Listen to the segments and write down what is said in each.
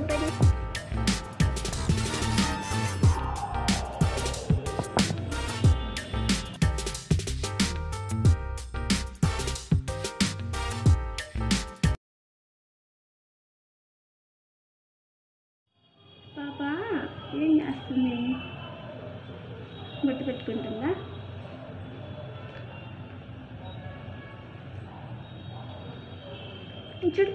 everybody. Papa, ini iya, iya, asli. Buat buat tengah. lah. Terima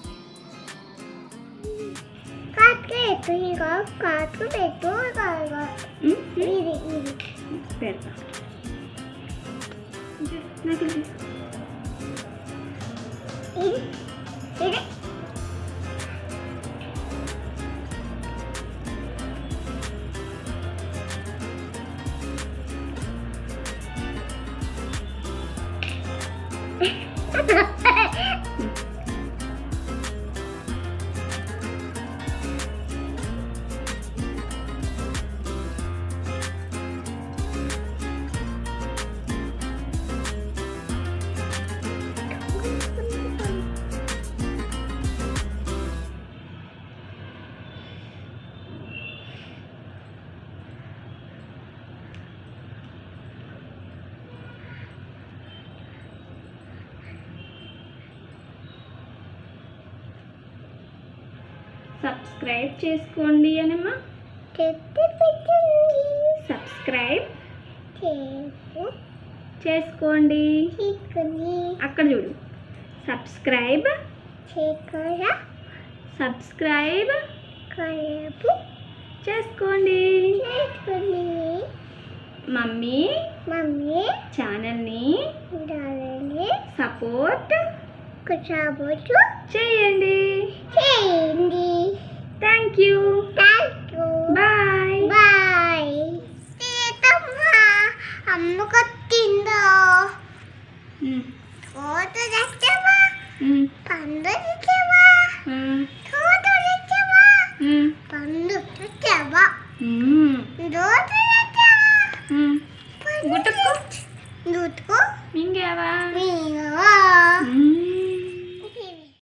बैठो ही का काट को बैठो का ये देखिए पैर का ना कर ठीक है Ha ha ha! సబ్స్క్రైబ్ చేసుకోండి అనమ్మా సబ్స్క్రైబ్ చేసుకోండి అక్కడ చూడు సబ్స్క్రైబ్ సబ్స్క్రైబ్ చేసుకోండి మమ్మీ మమ్మీ ఛానల్ని సపోర్ట్ కూర్చోబోచు చేయండి చేయండి thank you thank you bye bye Seethamma అమ్మ కొట్టిందో కోత తెచ్చావా పండు తెచ్చావా కోత తెచ్చావా పండు తెచ్చావా దోత తెచ్చావా గుట్టుకో గుట్టుకో మింగావా మింగావా